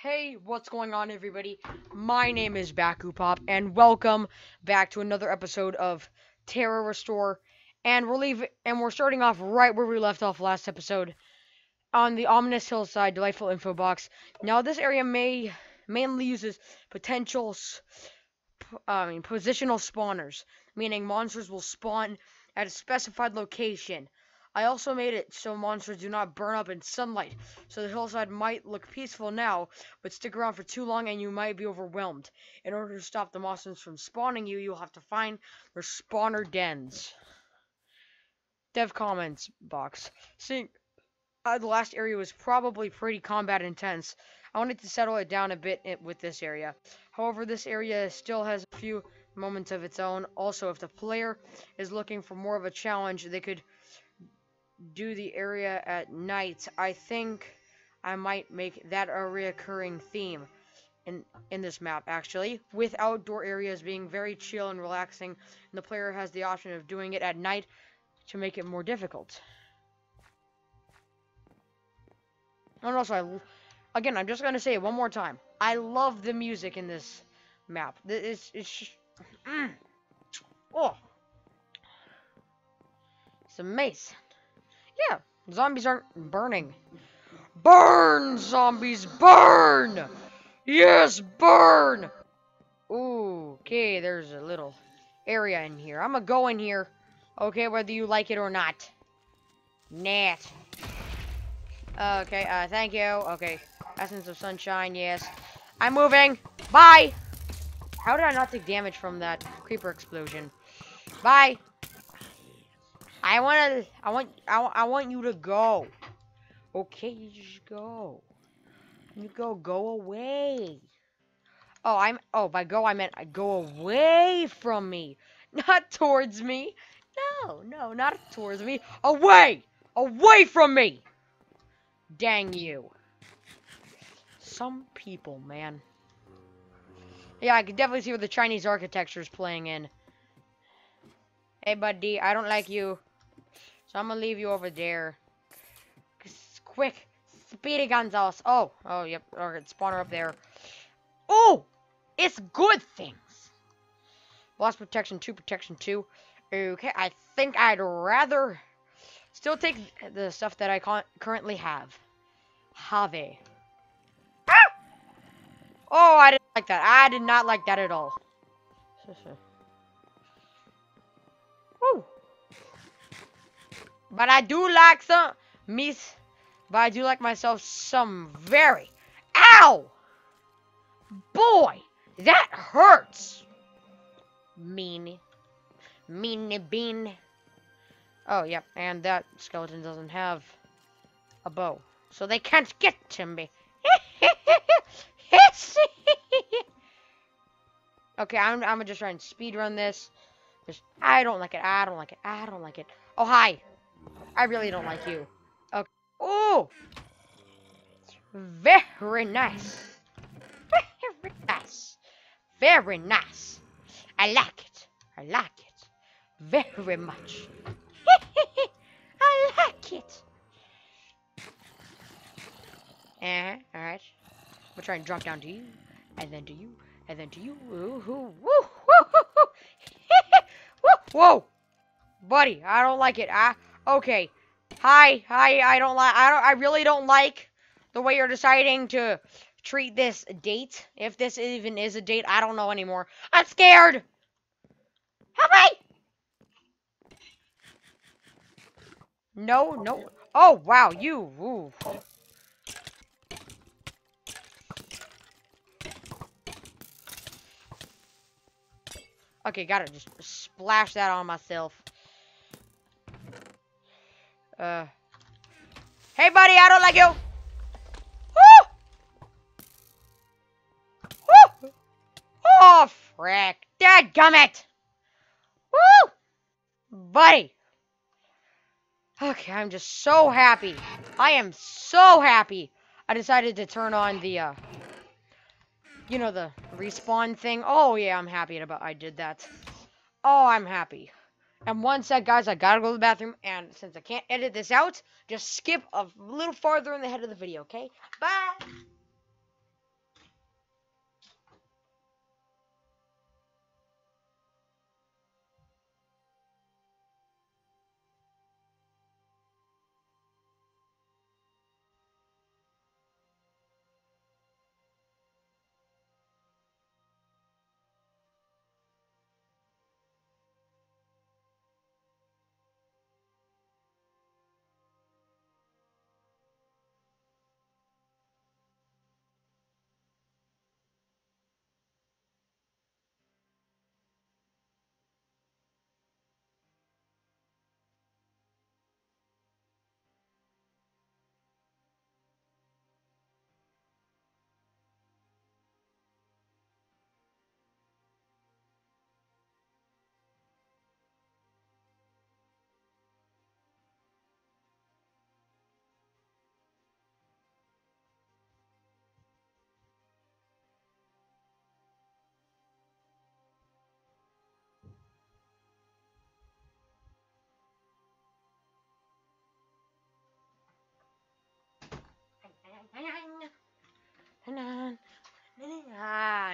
Hey, what's going on, everybody? My name is Backupop, and welcome back to another episode of Terra Restore. And we're leaving, and we're starting off right where we left off last episode, on the ominous hillside, delightful info box. Now, this area may mainly uses potential, I mean, positional spawners, meaning monsters will spawn at a specified location. I also made it so monsters do not burn up in sunlight, so the hillside might look peaceful now, but stick around for too long and you might be overwhelmed. In order to stop the monsters from spawning you, you'll have to find their spawner dens. Dev comments box. Seeing uh, the last area was probably pretty combat intense, I wanted to settle it down a bit with this area. However, this area still has a few moments of its own. Also, if the player is looking for more of a challenge, they could do the area at night, I think I might make that a reoccurring theme in in this map actually. With outdoor areas being very chill and relaxing and the player has the option of doing it at night to make it more difficult. And also I again I'm just gonna say it one more time. I love the music in this map. It's, it's mm, oh. It's amazing yeah, zombies aren't burning. Burn, zombies, burn! Yes, burn! Ooh, okay, there's a little area in here. I'm gonna go in here, okay, whether you like it or not. Nat. Okay, uh, thank you. Okay, Essence of Sunshine, yes. I'm moving. Bye! How did I not take damage from that creeper explosion? Bye! I wanna, I want, I, I want you to go. Okay, you just go. You go, go away. Oh, I'm, oh, by go I meant I go away from me. Not towards me. No, no, not towards me. Away! Away from me! Dang you. Some people, man. Yeah, I can definitely see where the Chinese architecture is playing in. Hey, buddy, I don't like you. So I'm gonna leave you over there. Quick! Speedy Gonzales. Oh, oh, yep. Alright, spawner up there. Oh! It's good things! Lost protection 2, protection 2. Okay, I think I'd rather still take the stuff that I currently have. Have. Ah! Oh, I didn't like that. I did not like that at all. But I do like some miss. But I do like myself some very. Ow! Boy, that hurts. Meanie. Meanie bean. Oh, yep. And that skeleton doesn't have a bow. So they can't get to me. okay, I'm, I'm just trying to speed run this. I don't like it. I don't like it. I don't like it. Oh, hi. I really don't like you. Okay. Oh! Very nice. Very nice. Very nice. I like it. I like it. Very much. I like it. Uh, alright. We'll try and drop down to you. And then to you. And then to you. Woo, woo, woo, woo, Whoa! Buddy, I don't like it. I Okay. Hi, hi, I don't like, I don't, I really don't like the way you're deciding to treat this date. If this even is a date, I don't know anymore. I'm scared! Help me! No, no. Oh, wow, you. Ooh. Okay, gotta just splash that on myself. Uh. Hey, buddy, I don't like you. Woo! Woo! Oh, frick. Dadgummit! Woo! Buddy. Okay, I'm just so happy. I am so happy. I decided to turn on the, uh, you know, the respawn thing. Oh, yeah, I'm happy about I did that. Oh, I'm happy. And one sec, guys, I gotta go to the bathroom. And since I can't edit this out, just skip a little farther in the head of the video, okay? Bye!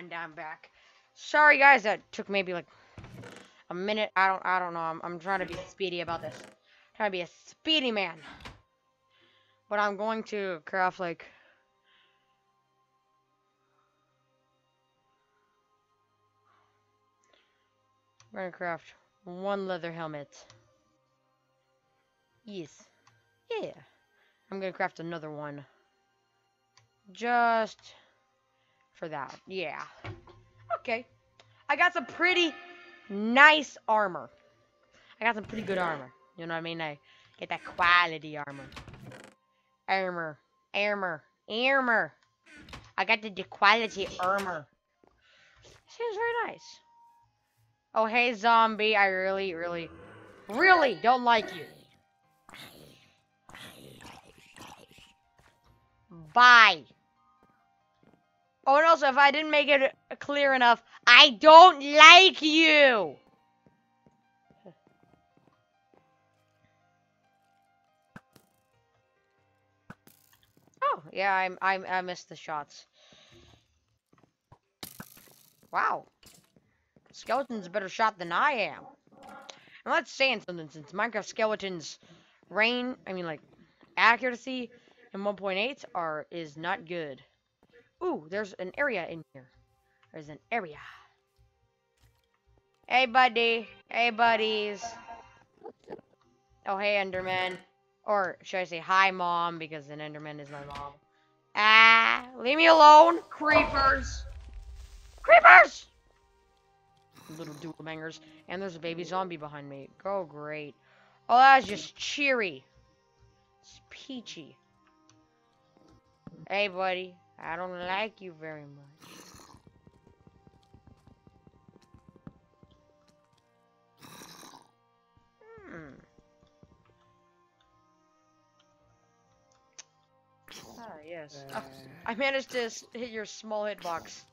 And I'm back. Sorry guys, that took maybe like a minute. I don't I don't know. I'm I'm trying to be speedy about this. trying to be a speedy man. But I'm going to craft like I'm gonna craft one leather helmet. Yes. Yeah. I'm gonna craft another one. Just for that. Yeah. Okay. I got some pretty nice armor. I got some pretty good armor. You know what I mean? I get that quality armor. Armor. Armor. Armor. I got the quality armor. Seems very nice. Oh, hey, zombie. I really, really, really don't like you. Bye. Oh, and also, if I didn't make it clear enough, I don't like you. Oh, yeah, I'm, I, I missed the shots. Wow. Skeleton's a better shot than I am. And let's saying something, since Minecraft Skeleton's rain, I mean, like, accuracy in 1.8 are is not good. Ooh, there's an area in here. There's an area. Hey, buddy. Hey, buddies. Oh, hey, Enderman. Or should I say hi, Mom, because an Enderman is my mom. Ah, leave me alone, creepers. Creepers! Little doodle And there's a baby zombie behind me. Oh, great. Oh, that's just cheery. It's peachy. Hey, buddy. I don't like you very much. Hmm. Ah, yes. Oh, I managed to hit your small hitbox.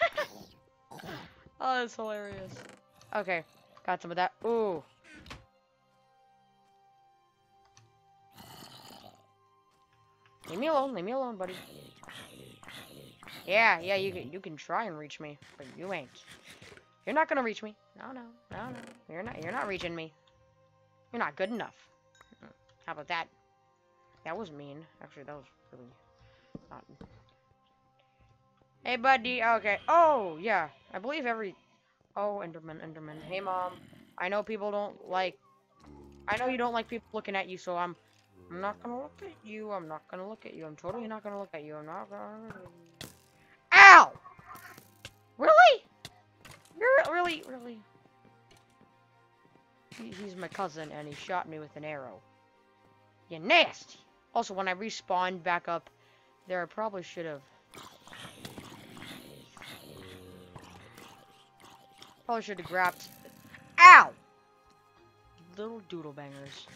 oh, that's hilarious. Okay, got some of that. Ooh. Leave me alone. Leave me alone, buddy. Yeah, yeah, you can you can try and reach me, but you ain't. You're not gonna reach me. No, no, no, no. You're not. You're not reaching me. You're not good enough. How about that? That was mean. Actually, that was really not. Hey, buddy. Okay. Oh, yeah. I believe every. Oh, Enderman, Enderman. Hey, mom. I know people don't like. I know you don't like people looking at you, so I'm I'm not gonna look at you. I'm not gonna look at you. I'm totally not gonna look at you. I'm not gonna... Ow! Really? You're really, really... He's my cousin, and he shot me with an arrow. You nasty! Also, when I respawned back up there, I probably should have... Probably should have grabbed... Ow! Little doodle bangers.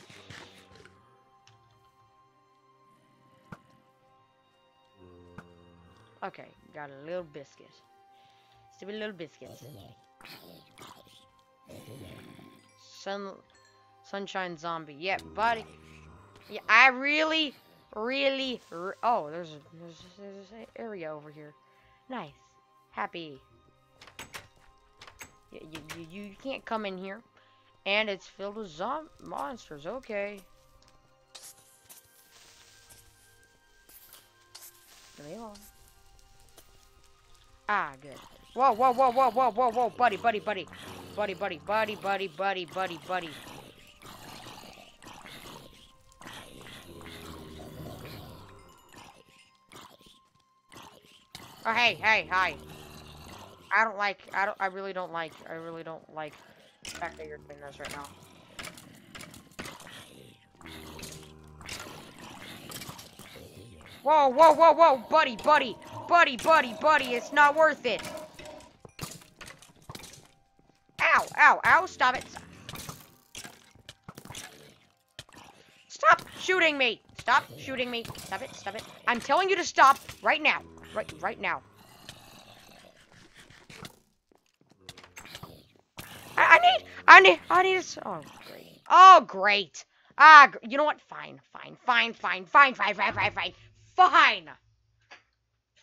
Okay, got a little biscuit. Stupid little biscuit. Sun, sunshine zombie. Yeah, buddy. Yeah, I really, really. Re oh, there's there's, there's an area over here. Nice. Happy. You, you, you can't come in here. And it's filled with zom monsters. Okay. Leave alone. Ah, good. Whoa, whoa, whoa, whoa, whoa, whoa, whoa, buddy, buddy, buddy. Buddy, buddy, buddy, buddy, buddy, buddy, buddy. Oh, hey, hey, hi. I don't like, I don't, I really don't like, I really don't like the fact that you're doing this right now. Whoa, whoa, whoa, whoa, buddy, buddy. Buddy, buddy, buddy, it's not worth it. Ow, ow, ow, stop it. Stop shooting me. Stop shooting me. Stop it, stop it. I'm telling you to stop right now. Right, right now. I, I need, I need, I need a, oh, great. Oh, great. Ah, you know what? Fine, fine, fine, fine, fine, fine, fine, fine, fine. Fine.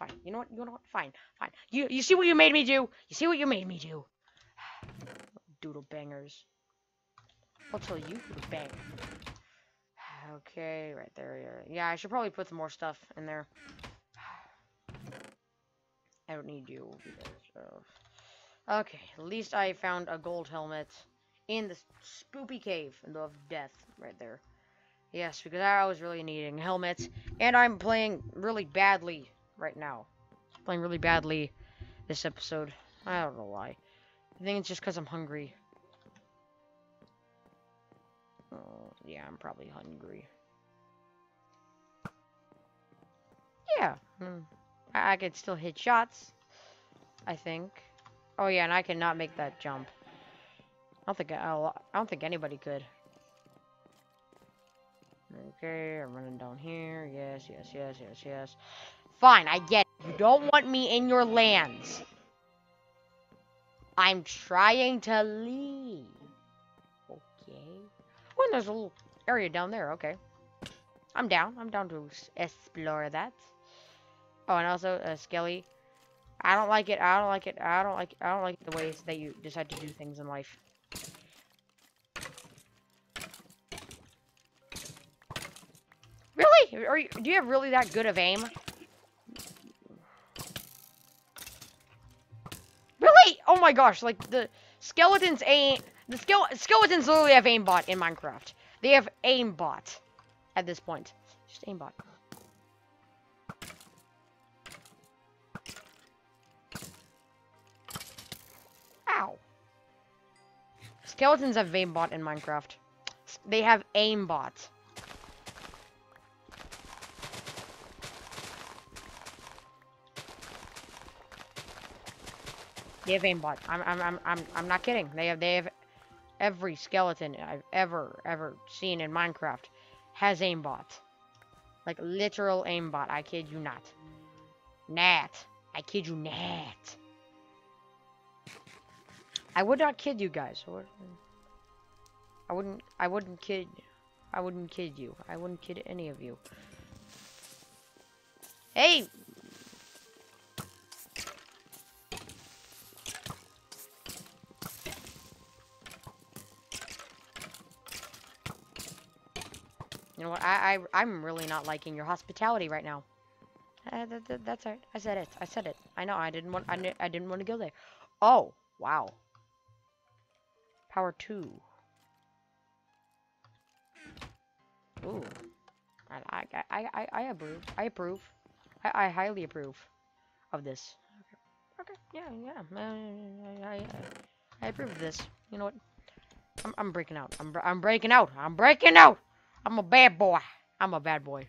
Fine. You know what? You know what? Fine. Fine. You you see what you made me do? You see what you made me do? Doodle bangers. I'll tell you to bang. Okay, right there. Yeah, I should probably put some more stuff in there. I don't need you Okay, at least I found a gold helmet in the spoopy cave of death right there. Yes, because I was really needing helmets, and I'm playing really badly right now. Playing really badly this episode. I don't know why. I think it's just because I'm hungry. Oh, yeah, I'm probably hungry. Yeah. Hmm. I, could still hit shots. I think. Oh yeah, and I cannot make that jump. I don't think I'll, I don't think anybody could. Okay, I'm running down here. Yes, yes, yes, yes, yes. Fine, I get it. You don't want me in your lands. I'm trying to leave. Okay. Oh, and there's a little area down there. Okay. I'm down. I'm down to explore that. Oh, and also, uh, Skelly. I don't like it. I don't like it. I don't like. I don't like the ways that you decide to do things in life. Really? Are you, do you have really that good of aim? Oh my gosh! Like the skeletons ain't, The ske skeletons literally have aimbot in Minecraft. They have aimbot at this point. Just aimbot. Ow. Skeletons have aimbot in Minecraft. They have aimbot. They have aimbot. I'm I'm I'm I'm I'm not kidding. They have they have every skeleton I've ever ever seen in Minecraft has aimbot. Like literal aimbot. I kid you not. Nat. I kid you not. I would not kid you guys. I wouldn't. I wouldn't kid. I wouldn't kid you. I wouldn't kid any of you. Hey. You know what? I, I I'm really not liking your hospitality right now. Uh, that, that, that's alright. I said it. I said it. I know. I didn't want. I, I didn't want to go there. Oh wow. Power 2. Ooh. I, I, I, I, I approve. I approve. I, I highly approve of this. Okay, okay. yeah, yeah. Uh, I, I, I approve of this. You know what? I'm, I'm breaking out. I'm, I'm breaking out. I'm breaking out. I'm a bad boy. I'm a bad boy.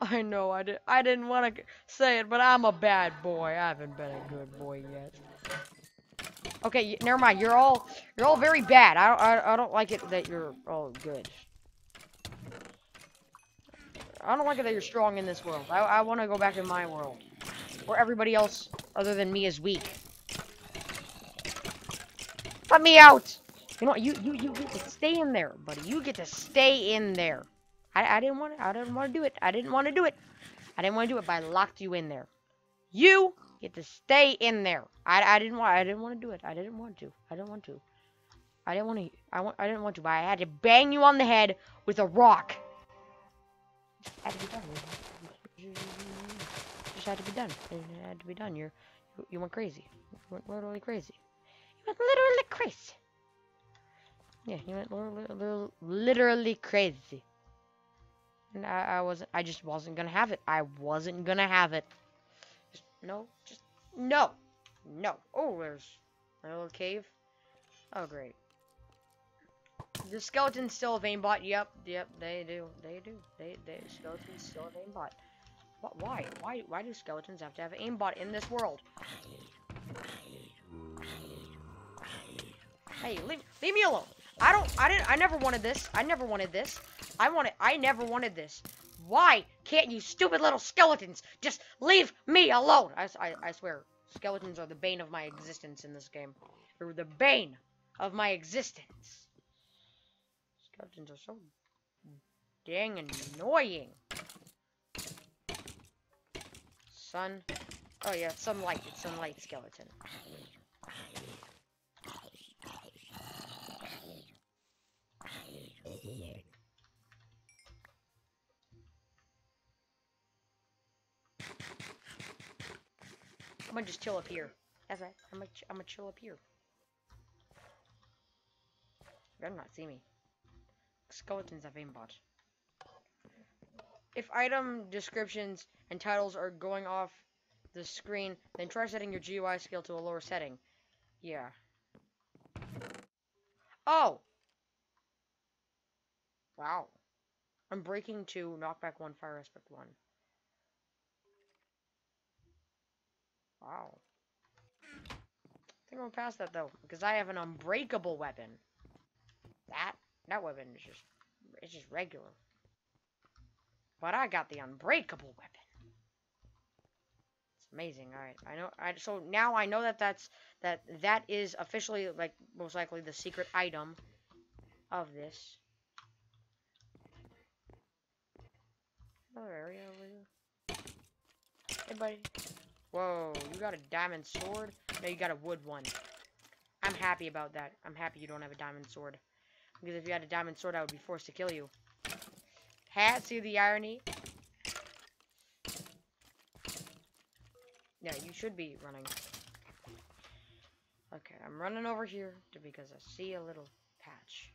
I know I did. I didn't want to say it, but I'm a bad boy. I haven't been a good boy yet. Okay, never mind. You're all you're all very bad. I don't I, I don't like it that you're all good. I don't like it that you're strong in this world. I I want to go back to my world, where everybody else other than me is weak. Let me out. You know what? You you you get to stay in there, buddy. You get to stay in there. I I didn't want to. I didn't want to do it. I didn't want to do it. I didn't want to do it, but I locked you in there. You get to stay in there. I, I didn't want I didn't want to do it. I didn't want to. I didn't want to. I didn't want to. I want. I didn't want to. But I had to bang you on the head with a rock. Just had to be done. Just had to be done. It had to be done. You're you, you went crazy. You went literally crazy. You went literally crazy. Yeah, he went literally, crazy. And I, I wasn't. I just wasn't gonna have it. I wasn't gonna have it. No, just no, no. Oh, there's a little cave. Oh, great. The skeletons still have aimbot. Yep, yep, they do. They do. They, they skeletons still have aimbot. What? Why? Why? Why do skeletons have to have aimbot in this world? Hey, leave, leave me alone. I don't. I didn't. I never wanted this. I never wanted this. I wanted. I never wanted this. Why can't you stupid little skeletons just leave me alone? I, I, I swear, skeletons are the bane of my existence in this game. They're the bane of my existence. Skeletons are so dang annoying. sun. Oh yeah, sunlight. It's sunlight skeleton. I'm gonna just chill up here. That's right. I'm gonna, I'm gonna chill up here. You better not see me. Skeletons have aimbot. If item descriptions and titles are going off the screen, then try setting your GUI scale to a lower setting. Yeah. Oh! Wow. Unbreaking two, knockback one, fire aspect one. Wow. I think I'm past that though, because I have an unbreakable weapon. That that weapon is just it's just regular. But I got the unbreakable weapon. It's amazing. All right, I know. I so now I know that that's that that is officially like most likely the secret item of this. Another area over here. Hey, buddy. Whoa, you got a diamond sword? No, you got a wood one. I'm happy about that. I'm happy you don't have a diamond sword. Because if you had a diamond sword, I would be forced to kill you. Hat, see the irony? Yeah, you should be running. Okay, I'm running over here because I see a little patch.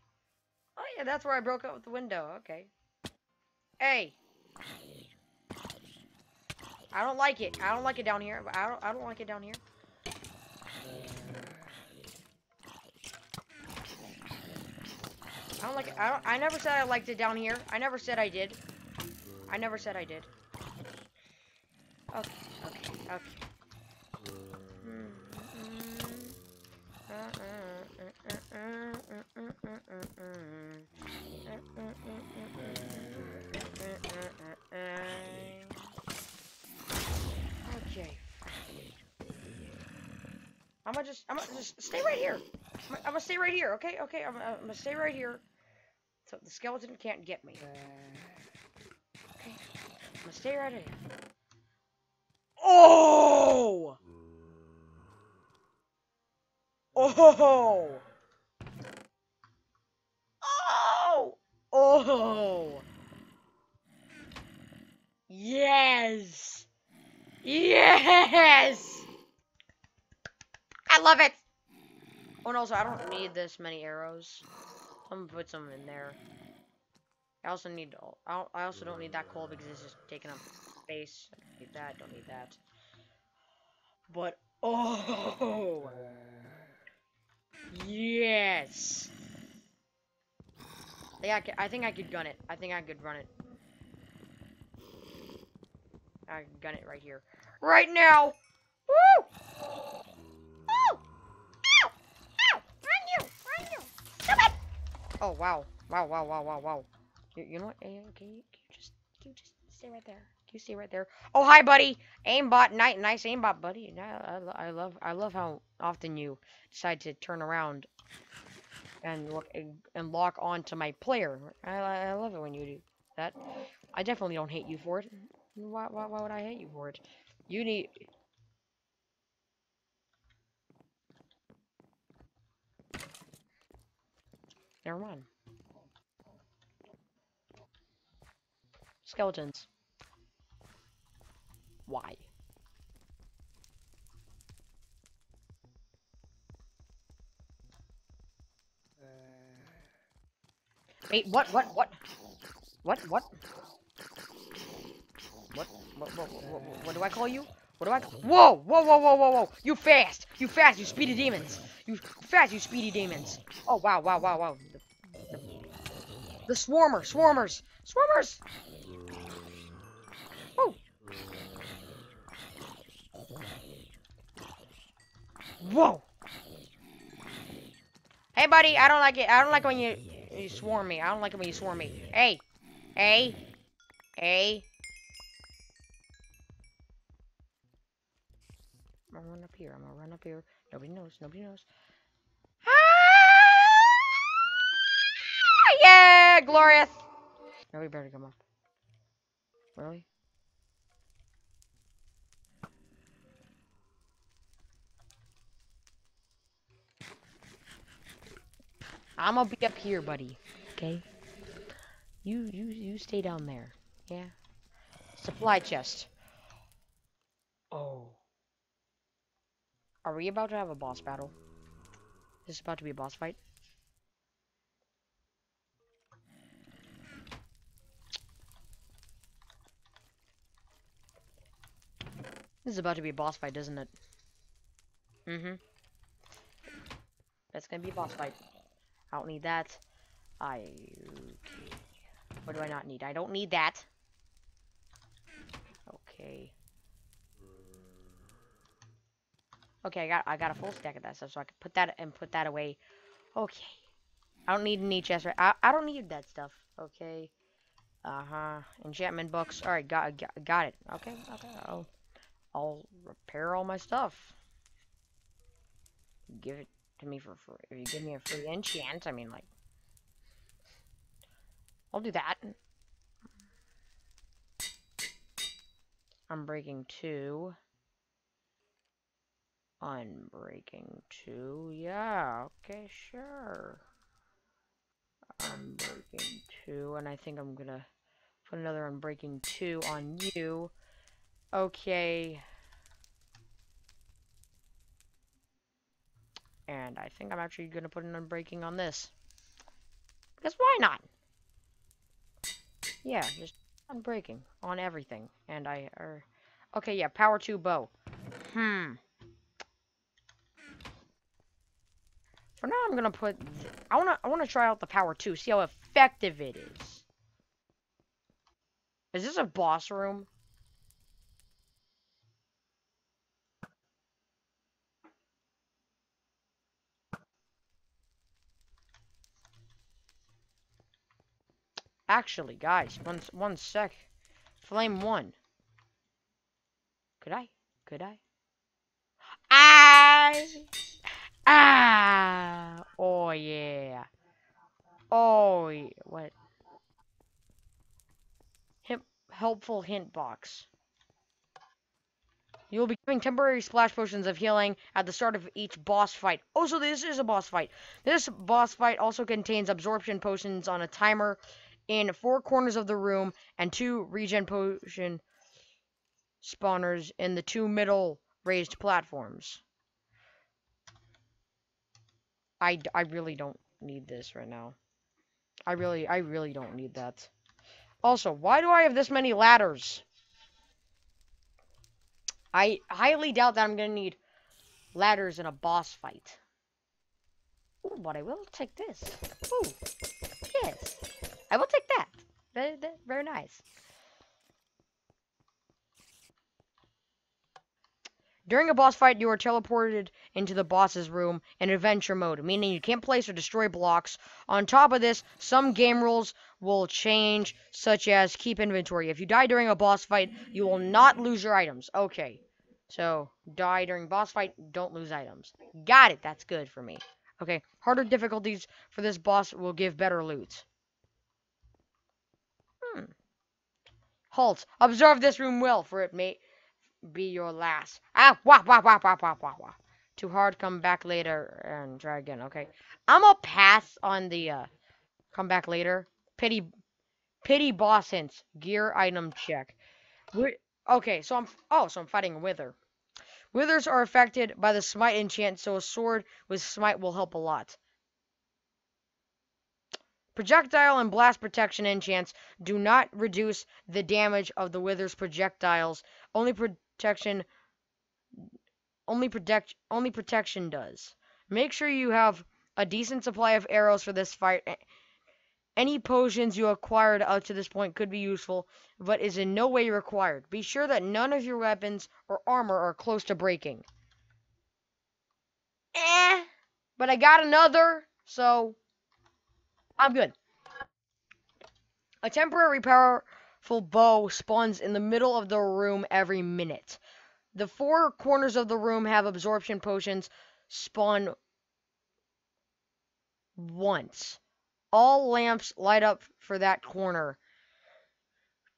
Oh yeah, that's where I broke out with the window. Okay. Hey! I don't like it. I don't like it down here. I don't. I don't like it down here. I don't like it. I don't. I never said I liked it down here. I never said I did. I never said I did. Just, I'm gonna just stay right here. I'm gonna, I'm gonna stay right here, okay? Okay, I'm, I'm gonna stay right here. So the skeleton can't get me. Uh, okay. I'm gonna stay right here. Oh! Oh! Oh! Oh! Yes! Yes! I love it! Oh, and also, I don't need this many arrows. I'm gonna put some in there. I also need, I also don't need that coal because it's just taking up space. Don't need that, don't need that. But, oh! Yes! Yeah, I, I think I could gun it. I think I could run it. I gun it right here. Right now! Woo! Oh, wow. Wow, wow, wow, wow, wow. You, you know what? Can you, can you just, can you just stay right there? Can you stay right there? Oh, hi, buddy! Aimbot, nice, nice aimbot, buddy. I, I, I love, I love how often you decide to turn around and look and lock on to my player. I, I love it when you do that. I definitely don't hate you for it. Why, why, why would I hate you for it? You need... Never mind. Skeletons. Why? Wait, what, what, what? What, what? What, what, what, what, what do I call you? What do I Whoa, whoa, whoa, whoa, whoa, whoa. You fast. You fast, you speedy demons. You fast, you speedy demons. Oh, wow, wow, wow, wow. The, the, the swarmer, swarmers, swarmers. Oh. Whoa. Hey, buddy, I don't like it. I don't like when you, you swarm me. I don't like it when you swarm me. Hey. Hey. Hey. I'm gonna run up here. I'm gonna run up here. Nobody knows. Nobody knows. Ah! Yeah, glorious. Nobody better come up. Really? I'm gonna be up here, buddy. Okay. You you you stay down there. Yeah. Supply chest. Oh. Are we about to have a boss battle? This is about to be a boss fight? This is about to be a boss fight, isn't it? Mm-hmm. That's gonna be a boss fight. I don't need that. I... Okay. What do I not need? I don't need that. Okay. Okay, I got I got a full stack of that stuff, so I can put that and put that away. Okay. I don't need any chest right. I I don't need that stuff. Okay. Uh huh. Enchantment books. All right, got got, got it. Okay. Okay. I'll I'll repair all my stuff. Give it to me for free. If you give me a free enchant, I mean like. I'll do that. Unbreaking two. Unbreaking two. Yeah, okay, sure. Unbreaking two, and I think I'm gonna put another unbreaking two on you. Okay. And I think I'm actually gonna put an unbreaking on this. Because why not? Yeah, just unbreaking on everything. And I er Okay, yeah, power two bow. Hmm. For now, I'm gonna put. I wanna. I wanna try out the power too. See how effective it is. Is this a boss room? Actually, guys, one one sec. Flame one. Could I? Could I? Ah! Ah! Oh, yeah. Oh, what? Hip, helpful hint box. You will be giving temporary splash potions of healing at the start of each boss fight. Oh, so this is a boss fight. This boss fight also contains absorption potions on a timer in four corners of the room and two regen potion spawners in the two middle raised platforms. I, I really don't need this right now. I really, I really don't need that. Also, why do I have this many ladders? I highly doubt that I'm to need ladders in a boss fight. Ooh, but I will take this. Ooh, yes. I will take that. Very, very nice. During a boss fight, you are teleported into the boss's room in adventure mode, meaning you can't place or destroy blocks. On top of this, some game rules will change, such as keep inventory. If you die during a boss fight, you will not lose your items. Okay, so die during boss fight, don't lose items. Got it, that's good for me. Okay, harder difficulties for this boss will give better loot. Hmm. Halt. Observe this room well, for it may be your last. Ah, wah, wah, wah, wah, wah, wah, wah. Too hard, come back later and try again. Okay. I'm gonna pass on the, uh, come back later. Pity, pity boss hints. Gear item check. we okay, so I'm, oh, so I'm fighting Wither. Withers are affected by the smite enchant, so a sword with smite will help a lot. Projectile and blast protection enchants do not reduce the damage of the Wither's projectiles. Only protection only protect only protection does. Make sure you have a decent supply of arrows for this fight. Any potions you acquired up to this point could be useful, but is in no way required. Be sure that none of your weapons or armor are close to breaking. Eh, but I got another, so I'm good. A temporary powerful bow spawns in the middle of the room every minute. The four corners of the room have absorption potions spawn once. All lamps light up for that corner.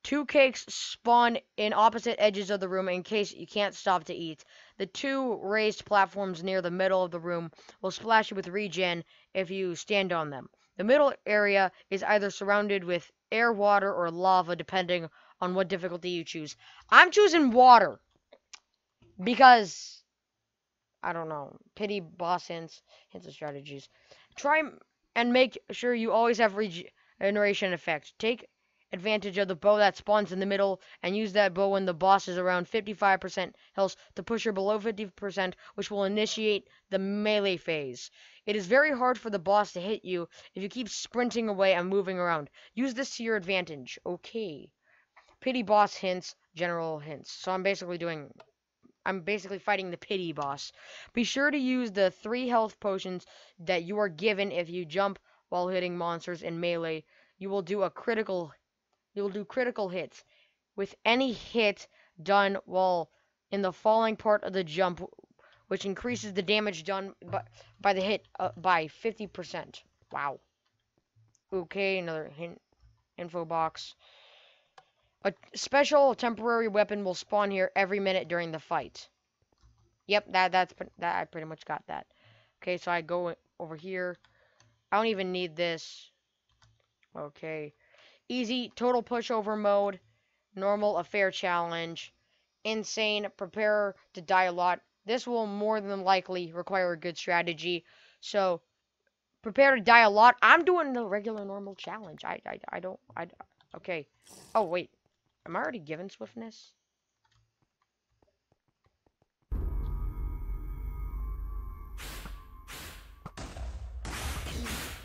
Two cakes spawn in opposite edges of the room in case you can't stop to eat. The two raised platforms near the middle of the room will splash you with regen if you stand on them. The middle area is either surrounded with air, water, or lava, depending on what difficulty you choose. I'm choosing water because I don't know. Pity boss hints, hints of strategies. Try and make sure you always have regeneration effect. Take advantage of the bow that spawns in the middle and use that bow when the boss is around 55% health to push her below 50%, which will initiate the melee phase. It is very hard for the boss to hit you if you keep sprinting away and moving around. Use this to your advantage. Okay. Pity boss hints, general hints. So I'm basically doing I'm basically fighting the pity boss. Be sure to use the three health potions that you are given if you jump while hitting monsters in melee. You will do a critical you will do critical hits. With any hit done while in the falling part of the jump, which increases the damage done by, by the hit uh, by 50%. Wow. Okay, another hint info box. A special temporary weapon will spawn here every minute during the fight. Yep, that that's that I pretty much got that. Okay, so I go over here. I don't even need this. Okay. Easy, total pushover mode, normal, affair challenge, insane, prepare to die a lot. This will more than likely require a good strategy. So, prepare to die a lot. I'm doing the regular normal challenge. I, I, I don't, I, okay. Oh, wait. Am I already given swiftness?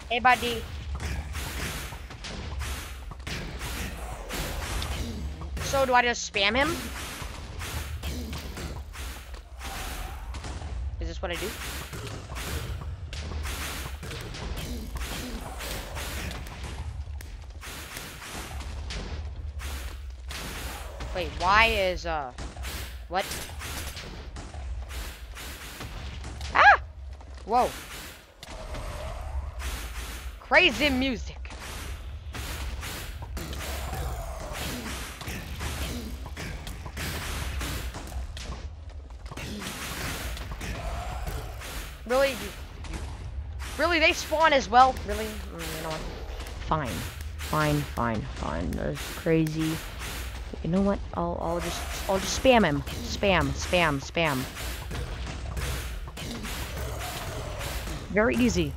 Hey, buddy. So do I just spam him? Is this what I do? Wait, why is, uh, what? Ah! Whoa. Crazy music. Really? Really, they spawn as well? Really? Mm, you know? Fine. Fine, fine, fine. That's crazy. You know what? I'll, I'll just, I'll just spam him. Spam, spam, spam. Very easy.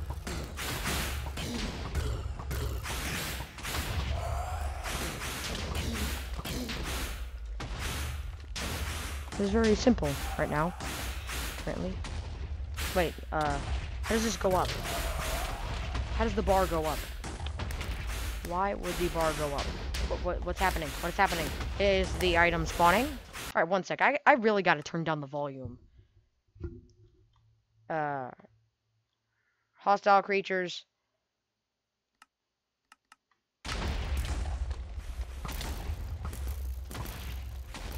This is very simple right now, currently. Wait, uh, how does this go up? How does the bar go up? Why would the bar go up? What, what, what's happening? What's happening? Is the item spawning? Alright, one sec. I, I really gotta turn down the volume. Uh, hostile creatures.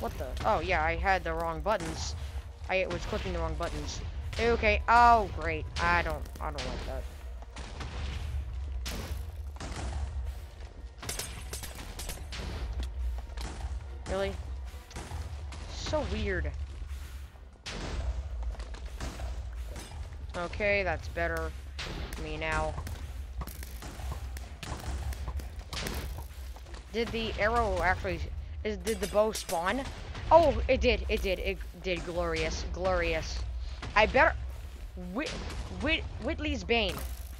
What the? Oh, yeah, I had the wrong buttons. I was clicking the wrong buttons. Okay. Oh, great. I don't. I don't like that. Really? So weird. Okay, that's better. Me now. Did the arrow actually... Is, did the bow spawn? Oh, it did. It did. It did. Glorious. Glorious. I better... Whit, Whit, Whitley's Bane.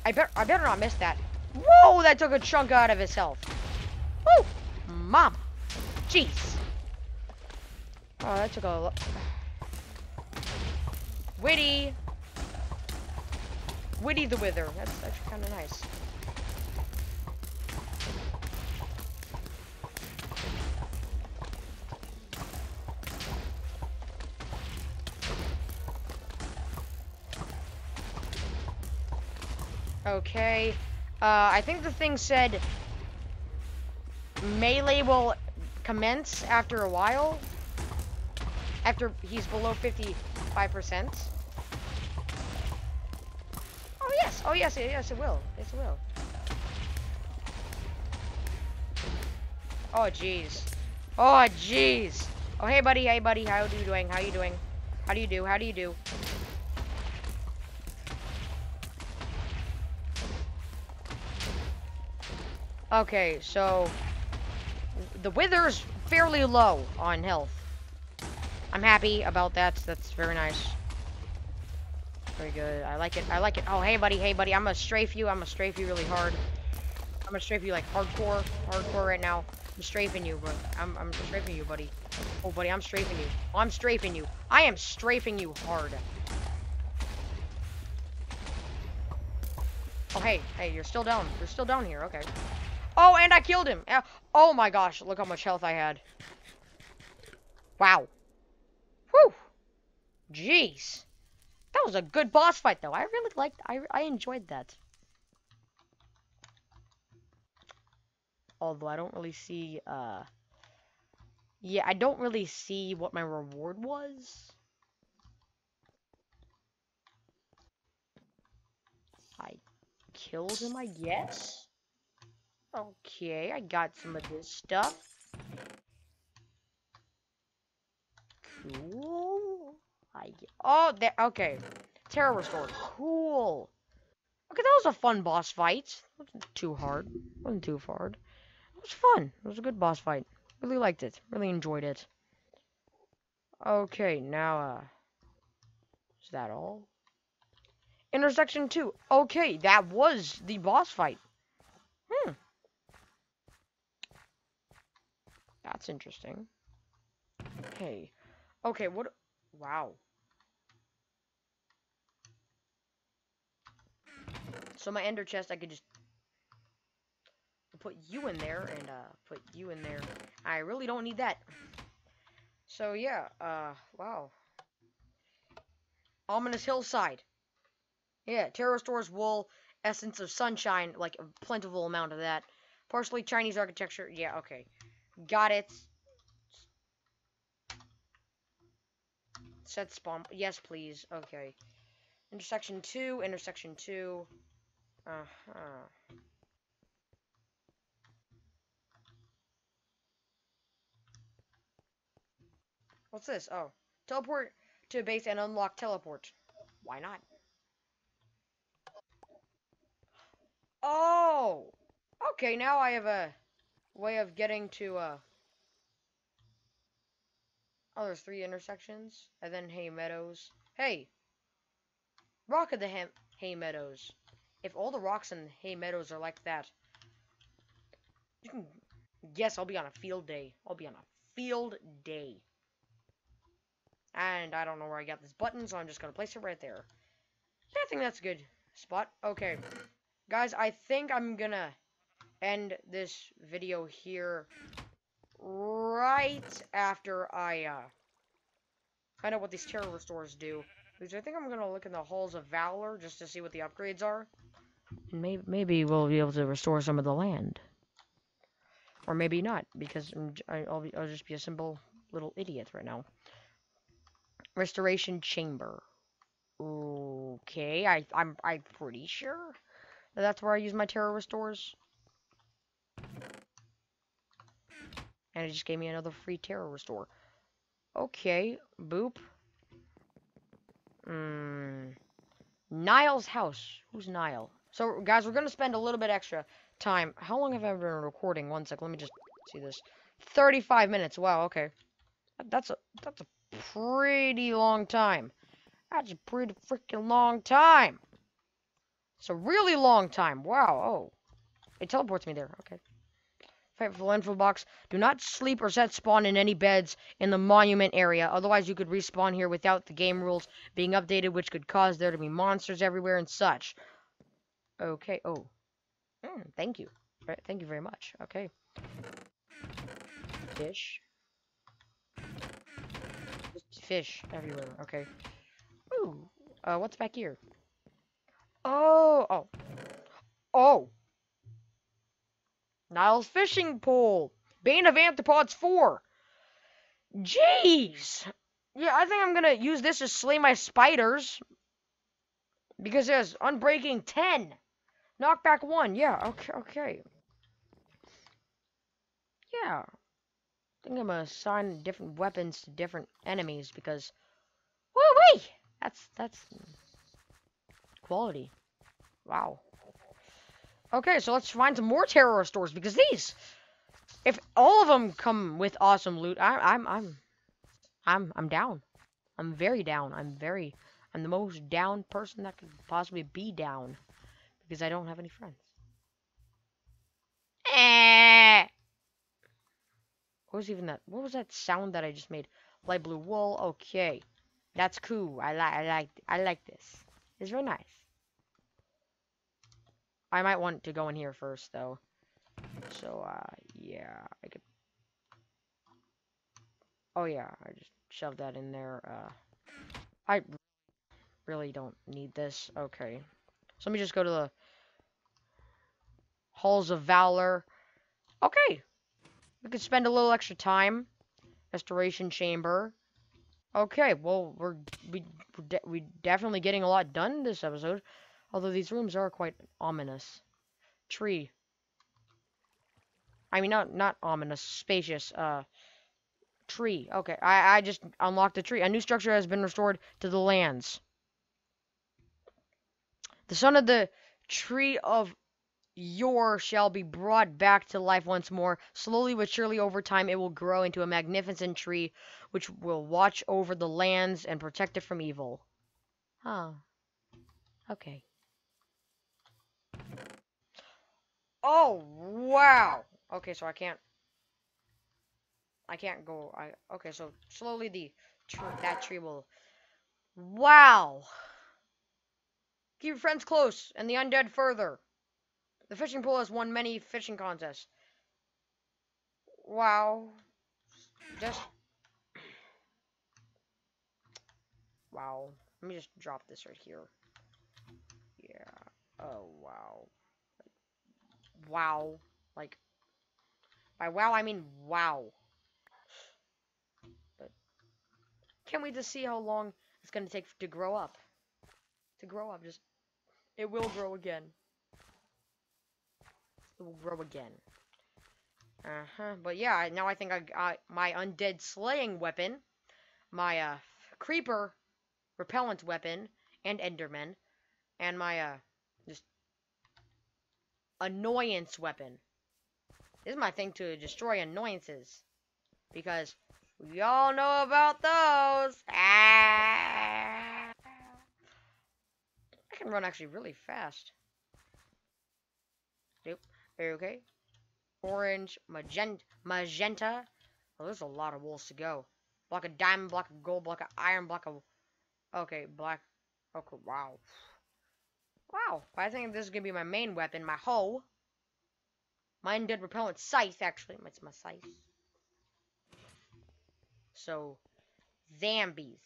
I better, I better not miss that. Whoa, that took a chunk out of his health. Woo! Mom. Jeez. Oh, that took a lot. Witty. Witty the Wither. That's actually kind of nice. Okay. Uh, I think the thing said melee will commence after a while. After he's below 55%. Oh, yes. Oh, yes. Yes, it will. Yes, it will. Oh, jeez. Oh, jeez. Oh, hey, buddy. Hey, buddy. How you doing? How you doing? How do you do? How do you do? Okay, so the wither's fairly low on health. I'm happy about that. That's very nice. Very good. I like it. I like it. Oh, hey, buddy. Hey, buddy. I'm gonna strafe you. I'm gonna strafe you really hard. I'm gonna strafe you like hardcore. Hardcore right now. I'm strafing you, bro. I'm, I'm strafing you, buddy. Oh, buddy, I'm strafing you. Oh, I'm strafing you. I am strafing you hard. Oh, hey. Hey, you're still down. You're still down here. Okay. Oh, and I killed him. Oh, my gosh. Look how much health I had. Wow. Whew. Jeez. That was a good boss fight, though. I really liked I, I enjoyed that. Although I don't really see, uh... Yeah, I don't really see what my reward was. I killed him, I guess? Okay, I got some of this stuff. Cool. I get, oh, there. Okay, Terra Restore. Cool. Okay, that was a fun boss fight. wasn't too hard. wasn't too hard. It was fun. It was a good boss fight. Really liked it. Really enjoyed it. Okay, now, uh, is that all? Intersection 2. Okay, that was the boss fight. Hmm. That's interesting. Hey. Okay, what... Wow. So my ender chest, I could just put you in there and uh, put you in there. I really don't need that. So yeah, uh, wow. Ominous Hillside. Yeah, Terra Restores wool, essence of sunshine, like a plentiful amount of that. Partially Chinese architecture. Yeah, okay. Got it. Set spawn. Yes, please. Okay. Intersection 2, intersection 2. Uh-huh. What's this? Oh. Teleport to base and unlock teleport. Why not? Oh! Okay, now I have a way of getting to, uh... Oh, there's three intersections. And then Hay Meadows. Hey! Rock of the Hay, hay Meadows. If all the rocks in Hay Meadows are like that, you can guess I'll be on a field day. I'll be on a field day. And I don't know where I got this button, so I'm just going to place it right there. I think that's a good spot. Okay. Guys, I think I'm going to end this video here right after I uh, find out what these Terra Restores do. Because I think I'm going to look in the Halls of Valor just to see what the upgrades are. Maybe, maybe we'll be able to restore some of the land. Or maybe not, because I'll, be, I'll just be a simple little idiot right now. Restoration Chamber. Okay, I, I'm, I'm pretty sure that that's where I use my Terra Restores. And it just gave me another free Terra Restore. Okay, boop. Hmm. Niall's house. Who's Niall? So, guys, we're going to spend a little bit extra time. How long have I been recording? One sec. Let me just see this. 35 minutes. Wow, okay. That's a, that's a pretty long time. That's a pretty freaking long time. It's a really long time. Wow. Oh. It teleports me there. Okay. Faithful info box. Do not sleep or set spawn in any beds in the monument area. Otherwise, you could respawn here without the game rules being updated, which could cause there to be monsters everywhere and such. Okay. Oh. Mm, thank you. Thank you very much. Okay. Fish. fish everywhere. Okay. Ooh. Uh, what's back here? Oh. Oh. Oh. Niall's fishing pole. Bane of Arthropods 4. Jeez. Yeah, I think I'm to use this to slay my spiders. Because it has Unbreaking 10. Knockback 1. Yeah, okay, okay. Yeah. I think I'm gonna assign different weapons to different enemies because, woo wee, that's that's quality. Wow. Okay, so let's find some more Terra Restores because these, if all of them come with awesome loot, I, I'm I'm I'm I'm down. I'm very down. I'm very I'm the most down person that could possibly be down because I don't have any friends. Eh. What was even that? What was that sound that I just made? Light blue wool. Okay, that's cool. I like. I like. I like this. It's very nice. I might want to go in here first, though. So, uh, yeah, I could. Oh yeah, I just shoved that in there. Uh, I really don't need this. Okay, so let me just go to the Halls of Valor. Okay, we could spend a little extra time. Restoration Chamber. Okay, well, we're we we're de we definitely getting a lot done this episode. Although these rooms are quite ominous. Tree. I mean, not not ominous, spacious. Uh, tree. Okay, I I just unlocked a tree. A new structure has been restored to the lands. The son of the tree of Yor shall be brought back to life once more. Slowly but surely over time it will grow into a magnificent tree which will watch over the lands and protect it from evil. Huh. Okay. Oh, wow. Okay, so I can't... I can't go... I Okay, so slowly the tree, that tree will... Wow. Keep your friends close and the undead further. The fishing pool has won many fishing contests. Wow. Just... Wow. Let me just drop this right here. Yeah. Oh, wow wow. Like, by wow, I mean wow. But, can't wait to see how long it's to take to grow up. To grow up, just, it will grow again. It will grow again. Uh-huh, but yeah, now I think I got my undead slaying weapon, my, uh, creeper repellent weapon, and enderman, and my, uh, annoyance weapon. This is my thing to destroy annoyances. Because we all know about those. Ah. I can run actually really fast. Nope. Are you okay? Orange, magenta, magenta. Oh, there's a lot of wolves to go. Block of diamond, block of gold, block of iron, block of... Okay, black... Okay, wow. Wow, I think this is to be my main weapon, my hoe. My undead repellent scythe, actually. It's my scythe. So, zombies.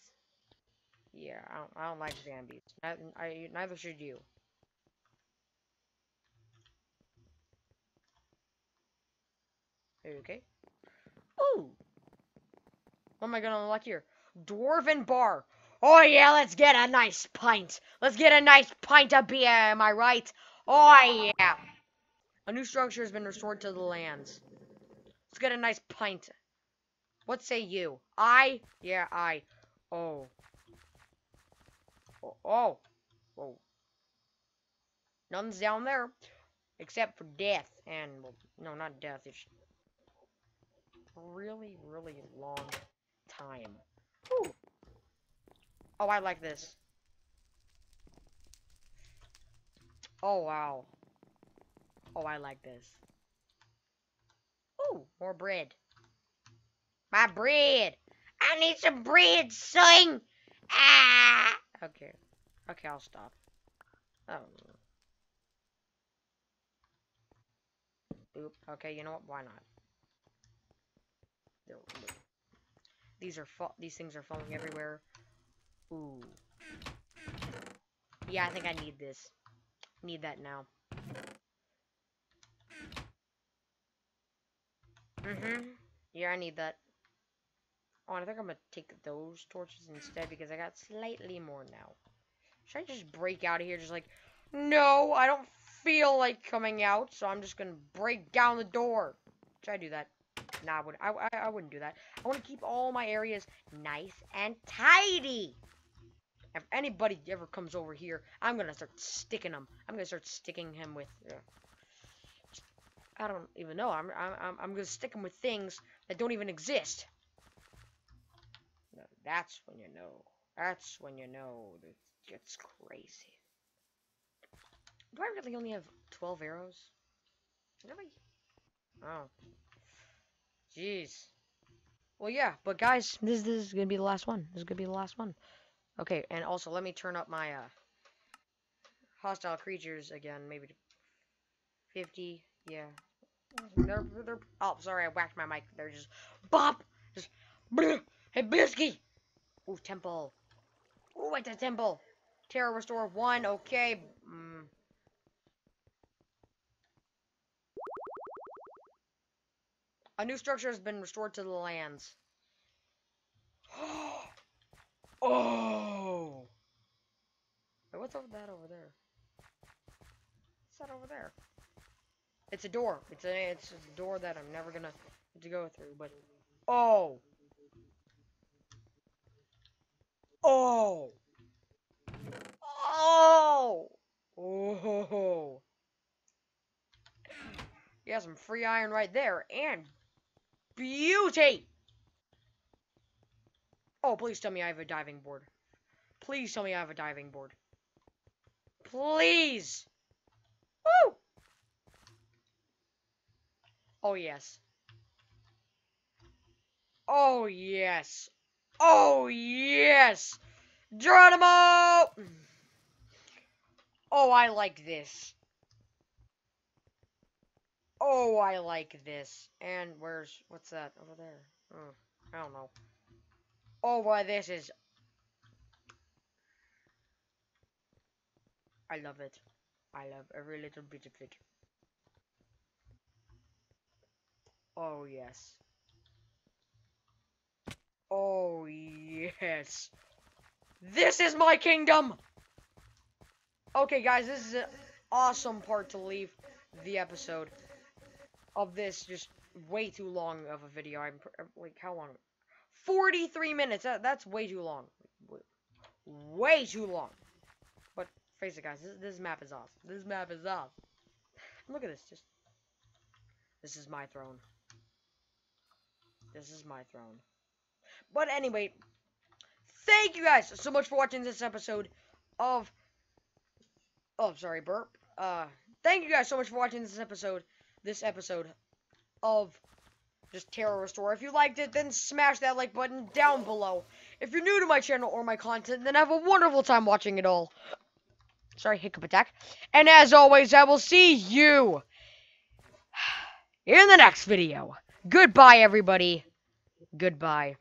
Yeah, I don't, I don't like zombies. I, I, neither should you. Okay. Ooh! What am I gonna unlock here? Dwarven bar. Oh yeah, let's get a nice pint. Let's get a nice pint of beer, am I right? Oh yeah. A new structure has been restored to the lands. Let's get a nice pint. What say you? I? Yeah, I. Oh. Oh. Oh. Whoa. Nothing's down there. Except for death. And, well, no, not death. It's really, really long time. Oh, I like this. Oh, wow. Oh, I like this. Ooh, more bread. My bread! I need some bread, son! Ah! Okay. Okay, I'll stop. Oh. Oop. Okay, you know what? Why not? These are these things are falling everywhere. Ooh. Yeah, I think I need this. Need that now. Mm-hmm. Yeah, I need that. Oh, I think I'm gonna take those torches instead because I got slightly more now. Should I just break out of here just like, no, I don't feel like coming out, so I'm just gonna break down the door. Should I do that? Nah, I would I, I, I wouldn't do that. I want to keep all my areas nice and tidy. If anybody ever comes over here, I'm gonna start sticking them. I'm gonna start sticking him with. Uh, I don't even know. I'm I'm I'm gonna stick him with things that don't even exist. No, that's when you know. That's when you know that it gets crazy. Do I really only have 12 arrows? Really? Oh. Jeez. Well, yeah, but guys, this, this is gonna be the last one. This is gonna be the last one. Okay, and also let me turn up my uh, hostile creatures again, maybe to 50. Yeah. They're, they're, oh, sorry, I whacked my mic. They're just bop. Just. Hey, Bisky. Ooh, temple. Ooh, wait, the temple. Terra restore one. Okay. Mm. A new structure has been restored to the lands. oh! Wait, what's over that over there? What's that over there? It's a door. It's a it's a door that I'm never gonna to go through. But oh, oh, oh, oh. You got some free iron right there, and beauty! Oh, please tell me I have a diving board. Please tell me I have a diving board. Please! Woo! Oh, yes. Oh, yes. Oh, yes! Geronimo! Oh, I like this. Oh, I like this. And where's, what's that over there? Oh, I don't know. Oh, boy, this is... I love it. I love every little bit of it. Oh, yes. Oh, yes. This is my kingdom! Okay, guys, this is an awesome part to leave the episode of this just way too long of a video. I'm like, how long? 43 minutes. That, that's way too long. Way too long. But face it, guys. This, this map is off. This map is off. Look at this. Just this is my throne. This is my throne. But anyway, thank you guys so much for watching this episode of. Oh, sorry, burp. Uh, thank you guys so much for watching this episode this episode of just Terra Restore. If you liked it, then smash that like button down below. If you're new to my channel or my content, then have a wonderful time watching it all. Sorry, hiccup attack. And as always, I will see you in the next video. Goodbye, everybody. Goodbye.